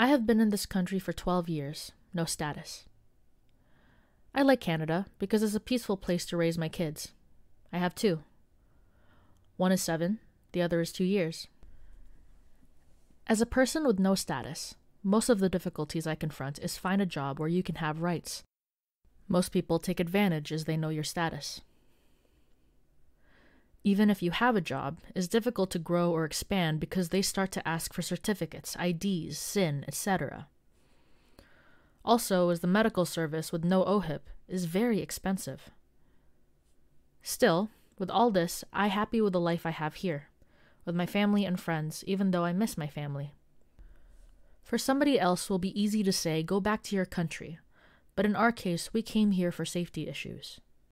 I have been in this country for 12 years, no status. I like Canada because it's a peaceful place to raise my kids. I have two. One is seven, the other is two years. As a person with no status, most of the difficulties I confront is find a job where you can have rights. Most people take advantage as they know your status. Even if you have a job, it's difficult to grow or expand because they start to ask for certificates, IDs, SIN, etc. Also, as the medical service with no OHIP is very expensive. Still, with all this, I happy with the life I have here, with my family and friends, even though I miss my family. For somebody else will be easy to say go back to your country, but in our case we came here for safety issues.